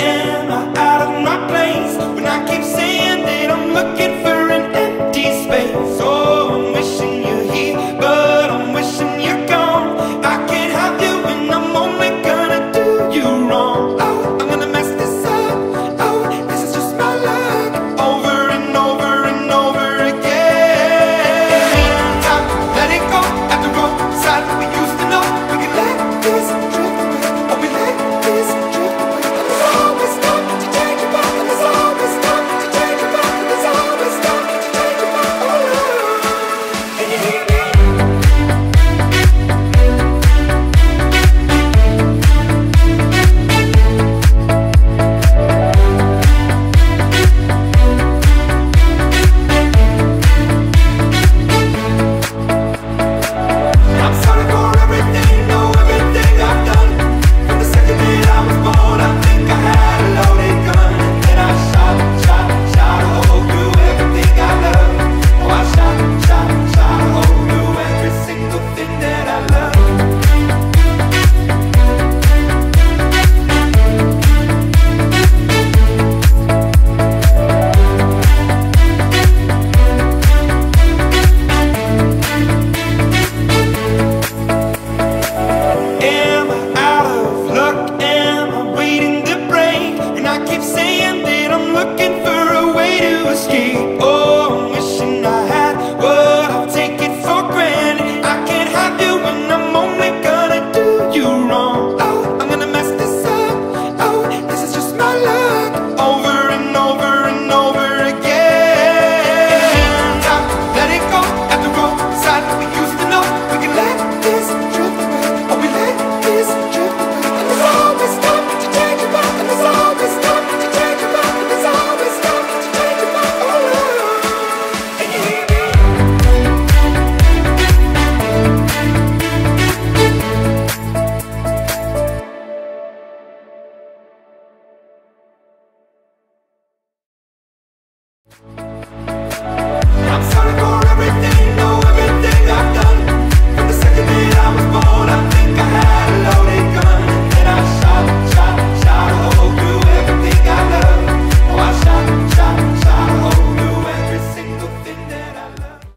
am I?